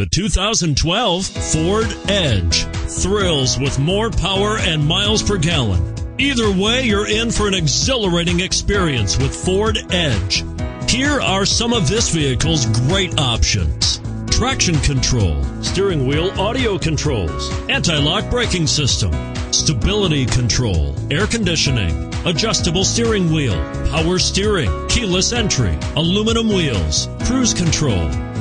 The 2012 Ford Edge thrills with more power and miles per gallon. Either way, you're in for an exhilarating experience with Ford Edge. Here are some of this vehicle's great options. Traction control, steering wheel audio controls, anti-lock braking system, stability control, air conditioning, adjustable steering wheel, power steering, keyless entry, aluminum wheels, cruise control.